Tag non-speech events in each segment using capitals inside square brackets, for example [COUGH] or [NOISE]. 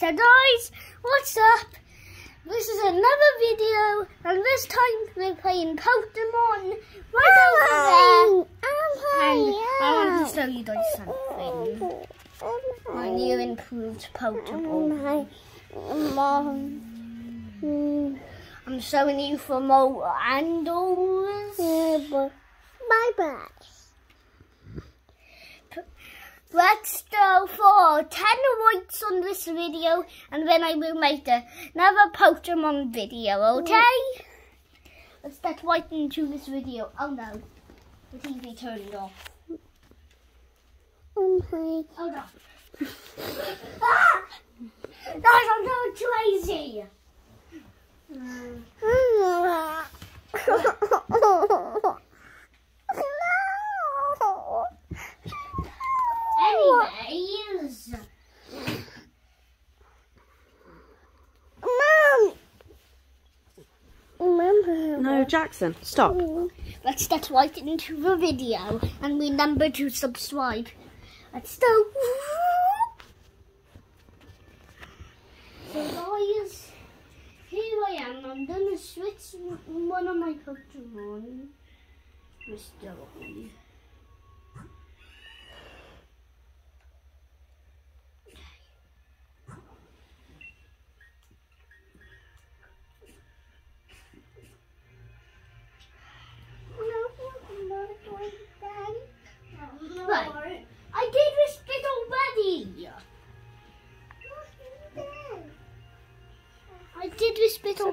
So guys, what's up? This is another video and this time we're playing Pokemon right over there. And I want to show you guys something. My new improved Pokemon. Mom. I'm showing you for more handles. Bye bye. Let's go for 10 likes on this video and then I will make another Pokemon video, okay? Let's get right into this video. Oh no, the TV turned off. Oh my. Oh no. ah! Guys, I'm going crazy. [LAUGHS] Anyways, Mom. No, Jackson, stop. let's get right into the video and remember to subscribe. Let's go. So guys, here I am. I'm gonna switch one of my Pokemon. Mr. Ollie.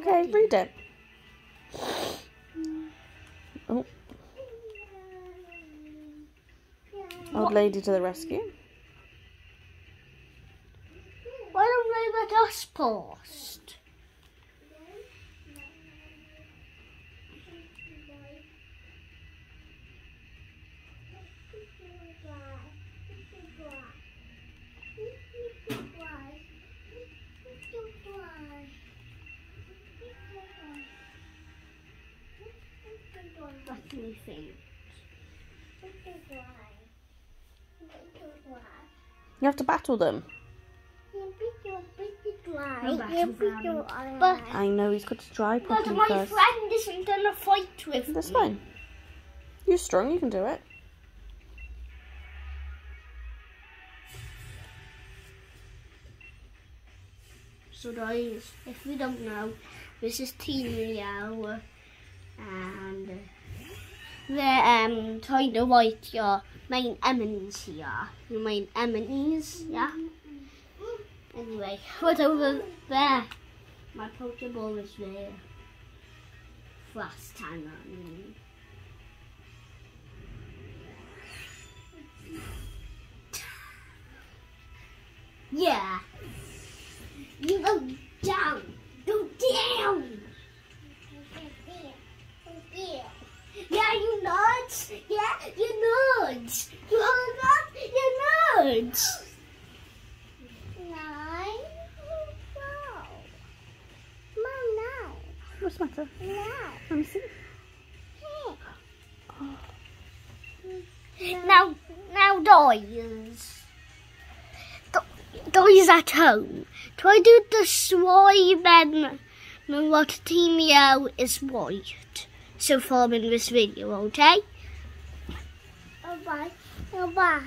Okay, read it. Oh, old lady to the rescue. Why don't they let us post? Let. You have to battle them. But, I know he's got to try but properly my first. friend isn't gonna fight with That's me. fine. You're strong, you can do it. So guys, if you don't know, this is Team Rio uh, and uh, the um trying to write your main enemies here. Your main enemies, yeah? Anyway, [LAUGHS] what's over there? My Pokeball is there. Last time mean. [LAUGHS] Yeah. What's the matter? Let me see. Now, now, guys. Guys at home, try do the slide then and what Team Yell is white so far in this video, okay? Oh, bye. Bye. bye.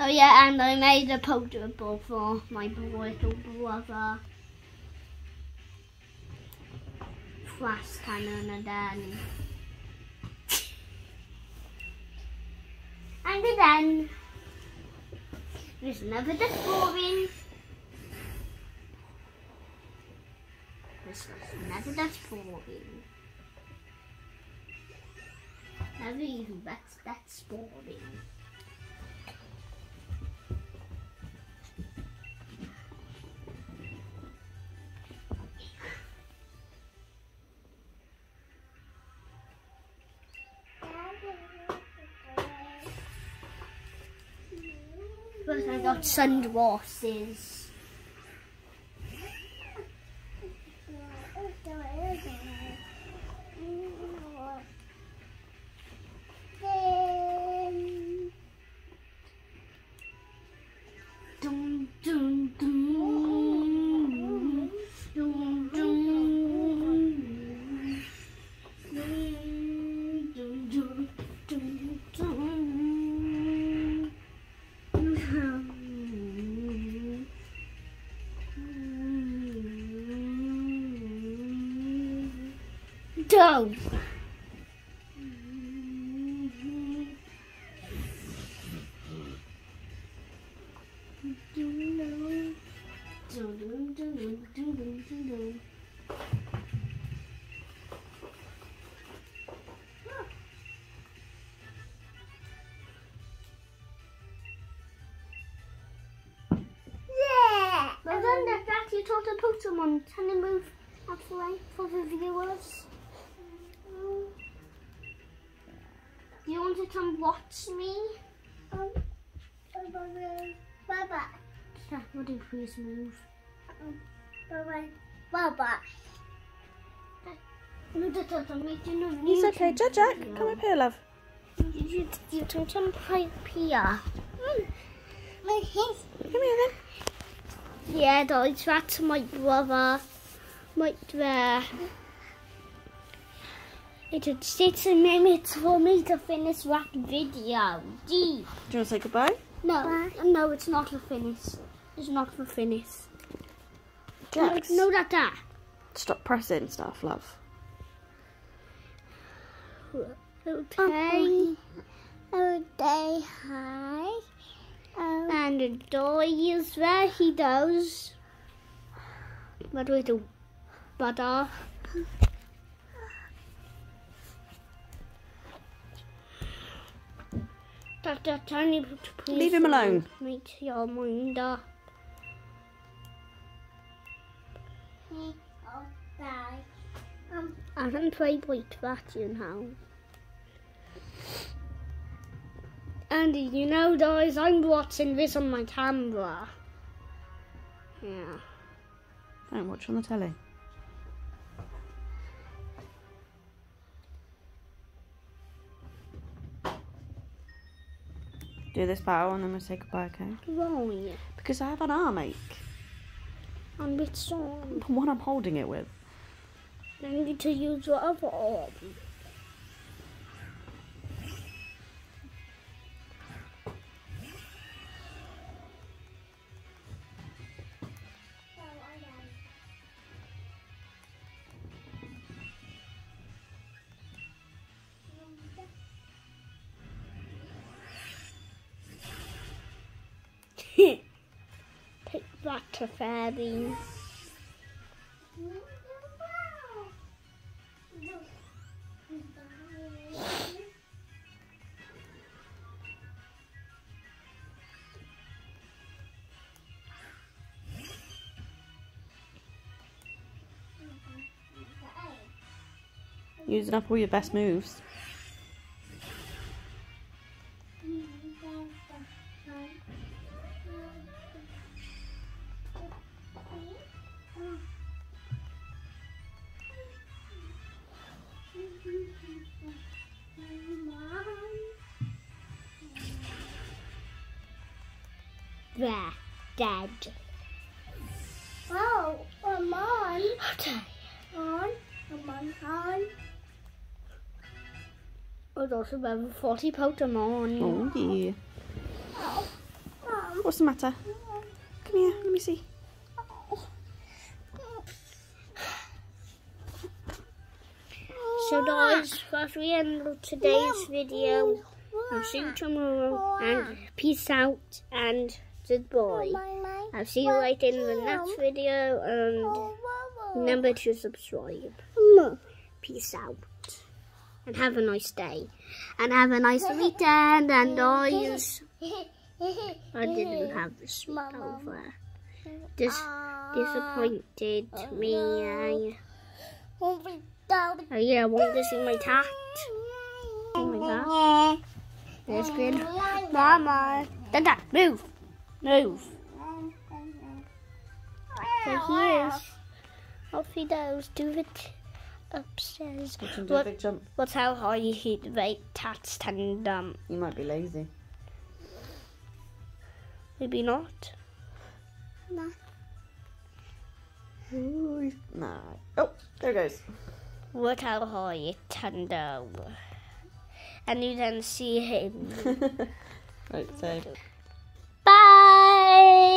Oh yeah, and I made a Pokeball for my little brother. Time and then. And then. There's never the boring. This was never that boring. Never even that's that's But I got sunglasses. Don't. Yeah. Well done, Dad. Dad, you told the Pokemon. Can you move out of the way for the viewers? You want to come watch me? Um, bye bye. Dad, would you please move? Bye bye. Bye bye. No, Dad, Dad, I'm making a He's okay. Jack, Jack, come up here, love. You, you, you can come right here. My hands. Come here then. Yeah, guys, that's my brother. Right uh, there. It took six minutes for me to finish that video. Gee. Do you want to say goodbye? No, no, it's not the finish. It's not the finish. No, no, that that. stop pressing stuff, love. Okay. Oh, day. Hi. Um, And the door is where He does. But we do butter. That tiny please Leave him alone. Make your mind up. bye. Um, I can play like that, you know. And you know, guys, I'm watching this on my camera. Yeah. Don't watch on the telly. Do this battle and then we'll say goodbye, okay? Right. Because I have an arm ache. And which song? The one I'm holding it with. I need to use your other arm. Take that to fairies. Using up all your best moves. There, dead. Oh, come on. Okay. On. Come on, on. There's also about 40 Pokemon. Oh, yeah. Um, What's the matter? Come here, let me see. So guys, that's the end of today's video. I'll see you tomorrow and peace out and goodbye. I'll see you right in the next video and remember to subscribe. Peace out. And have a nice day. And have a nice weekend and [LAUGHS] guys. I didn't [LAUGHS] have the sweet over. Dis- disappointed me. I, oh yeah, I want to see my tat. [LAUGHS] Oh my god. That's good. Mama. Dad, Dad, move. Move. So here's. Off he goes. Do it upstairs. You can do a What, big jump. what's how high he hit the tats and um You might be lazy. maybe not. Nah. Oh, there it goes. What how high it turned out. And you then see him. [LAUGHS] right, so Bye.